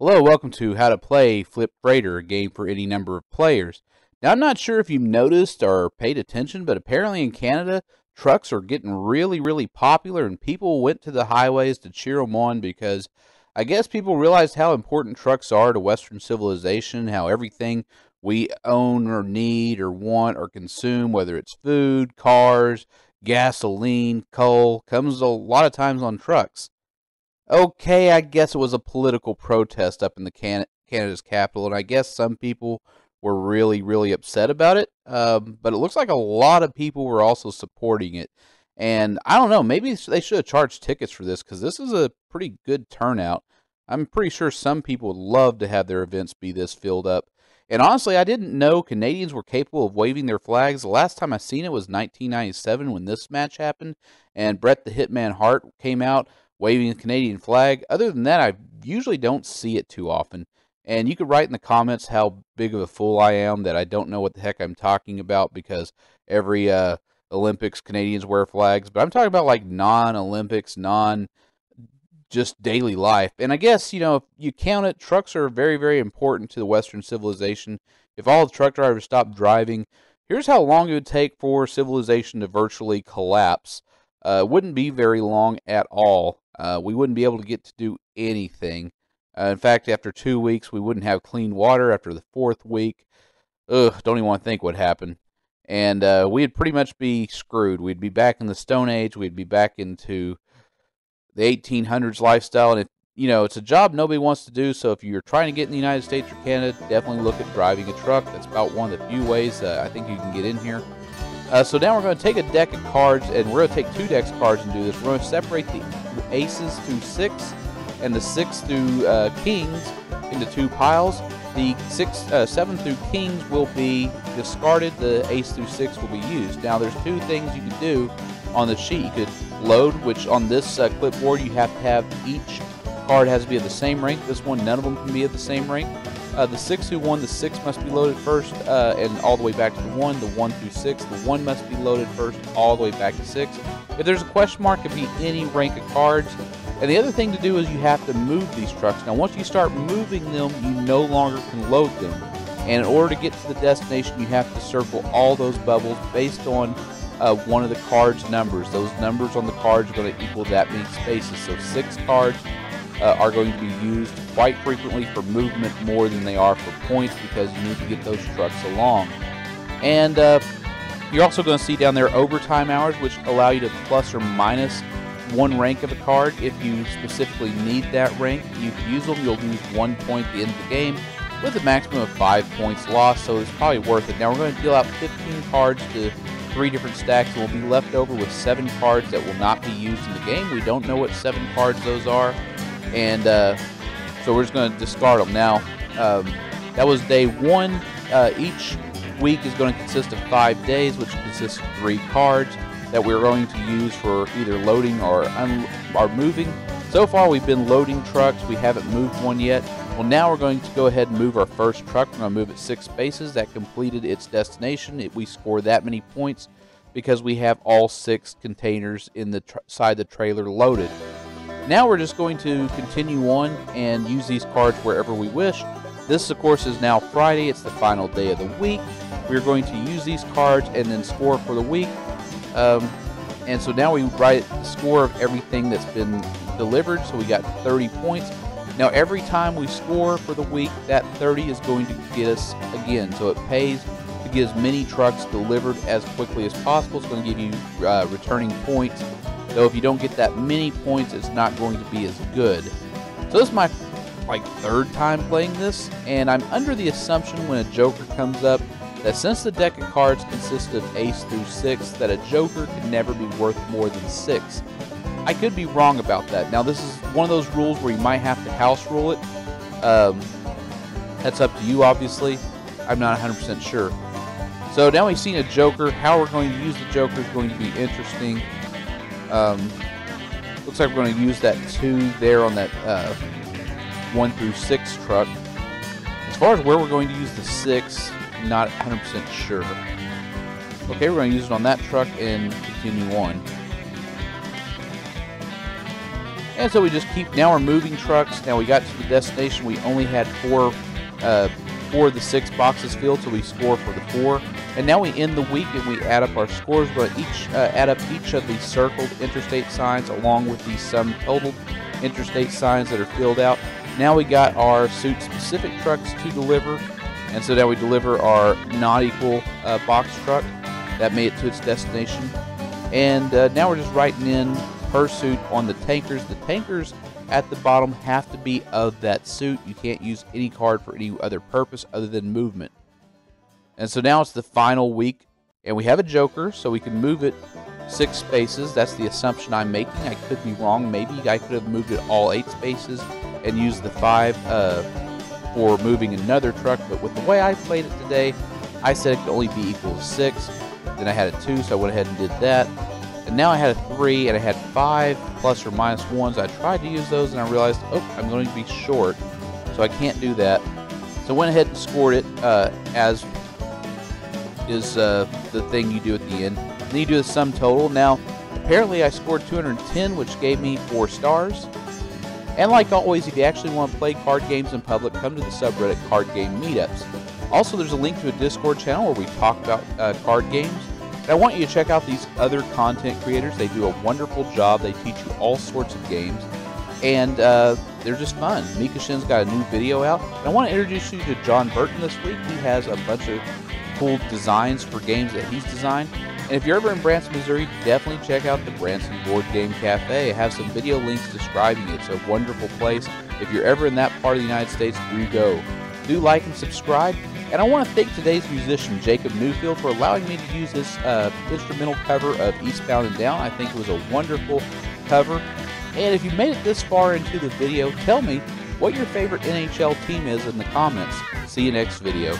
Hello, welcome to How to Play Flip Freighter, a game for any number of players. Now, I'm not sure if you've noticed or paid attention, but apparently in Canada, trucks are getting really, really popular, and people went to the highways to cheer them on because I guess people realized how important trucks are to Western civilization, how everything we own or need or want or consume, whether it's food, cars, gasoline, coal, comes a lot of times on trucks. Okay, I guess it was a political protest up in the Can- Canada's capital, and I guess some people were really, really upset about it. Um, but it looks like a lot of people were also supporting it. And I don't know, maybe they should have charged tickets for this because this is a pretty good turnout. I'm pretty sure some people would love to have their events be this filled up. And honestly, I didn't know Canadians were capable of waving their flags. The last time I seen it was 1997 when this match happened, and Bret the Hitman Hart came out waving the Canadian flag. Other than that, I usually don't see it too often. And you could write in the comments how big of a fool I am that I don't know what the heck I'm talking about because every uh, Olympics Canadians wear flags. But I'm talking about like non Olympics, non just daily life. And I guess, you know, if you count it, trucks are very, very important to the Western civilization. If all the truck drivers stopped driving, here's how long it would take for civilization to virtually collapse. Uh, wouldn't be very long at all. Uh, we wouldn't be able to get to do anything. Uh, in fact, after two weeks, we wouldn't have clean water. After the fourth week, ugh, don't even want to think what happened. And uh, we'd pretty much be screwed. We'd be back in the Stone Age. We'd be back into the 1800s lifestyle. And if you know, it's a job nobody wants to do. So if you're trying to get in the United States or Canada, definitely look at driving a truck. That's about one of the few ways I think you can get in here. Uh, so now we're going to take a deck of cards, and we're going to take two decks of cards and do this. We're going to separate the aces through six and the six through uh, kings into two piles. The six, uh, seven through kings will be discarded. The ace through six will be used. Now, there's two things you can do on the sheet. You could load, which on this uh, clipboard you have to have each card has to be of the same rank. This one, none of them can be of the same rank. Uh, the 6 through 1, the 6 must be loaded first, uh, and all the way back to the 1. The 1 through 6, the 1 must be loaded first, all the way back to 6. If there's a question mark, it be any rank of cards. And the other thing to do is you have to move these trucks. Now, once you start moving them, you no longer can load them. And in order to get to the destination, you have to circle all those bubbles based on uh, one of the card's numbers. Those numbers on the cards are going to equal that many spaces. So six cards uh, are going to be used quite frequently for movement more than they are for points because you need to get those trucks along. And uh, you're also going to see down there overtime hours, which allow you to plus or minus one rank of a card. If you specifically need that rank, you can use them. You'll lose one point at the end of the game with a maximum of five points lost, so it's probably worth it. Now we're going to deal out 15 cards to three different stacks, and we'll be left over with seven cards that will not be used in the game. We don't know what seven cards those are and uh, so we're just going to discard them. Now, um, that was day one. Uh, each week is going to consist of five days, which consists of three cards that we're going to use for either loading or, un- or moving. So far, we've been loading trucks. We haven't moved one yet. Well, now we're going to go ahead and move our first truck. We're going to move it six spaces. That completed its destination. It, we score that many points because we have all six containers in the tr- side of the trailer loaded. Now we're just going to continue on and use these cards wherever we wish. This, of course, is now Friday. It's the final day of the week. We're going to use these cards and then score for the week. Um, and so now we write the score of everything that's been delivered. So we got 30 points. Now every time we score for the week, that 30 is going to get us again. So it pays to get as many trucks delivered as quickly as possible. It's going to give you uh, returning points Though if you don't get that many points, it's not going to be as good. So this is my like third time playing this, and I'm under the assumption when a Joker comes up that since the deck of cards consists of ace through six, that a Joker can never be worth more than six. I could be wrong about that. Now this is one of those rules where you might have to house rule it. Um, that's up to you, obviously. I'm not 100% sure. So now we've seen a Joker. How we're going to use the Joker is going to be interesting. Um, looks like we're going to use that 2 there on that uh, 1 through 6 truck. As far as where we're going to use the 6, not 100% sure. Okay, we're going to use it on that truck and continue on. And so we just keep, now we're moving trucks. Now we got to the destination. We only had four, uh, four of the six boxes filled, so we score for the four. And now we end the week and we add up our scores. But each uh, add up each of these circled interstate signs along with the sum total interstate signs that are filled out. Now we got our suit specific trucks to deliver. And so now we deliver our not equal uh, box truck that made it to its destination. And uh, now we're just writing in per suit on the tankers. The tankers at the bottom have to be of that suit. You can't use any card for any other purpose other than movement. And so now it's the final week, and we have a joker, so we can move it six spaces. That's the assumption I'm making. I could be wrong. Maybe I could have moved it all eight spaces and used the five uh, for moving another truck. But with the way I played it today, I said it could only be equal to six. Then I had a two, so I went ahead and did that. And now I had a three, and I had five plus or minus ones. I tried to use those, and I realized, oh, I'm going to be short, so I can't do that. So I went ahead and scored it uh, as is uh, the thing you do at the end. Then you do the sum total. Now, apparently I scored 210, which gave me four stars. And like always, if you actually want to play card games in public, come to the subreddit Card Game Meetups. Also, there's a link to a Discord channel where we talk about uh, card games. And I want you to check out these other content creators. They do a wonderful job. They teach you all sorts of games. And uh, they're just fun. Mikaeshin's got a new video out. And I want to introduce you to John Burton this week. He has a bunch of cool designs for games that he's designed. And if you're ever in Branson, Missouri, definitely check out the Branson Board Game Cafe. I have some video links describing it. It's a wonderful place. If you're ever in that part of the United States, do go. Do like and subscribe. And I want to thank today's musician, Jacob Newfield, for allowing me to use this uh, instrumental cover of Eastbound and Down. I think it was a wonderful cover. And if you made it this far into the video, tell me what your favorite NHL team is in the comments. See you next video.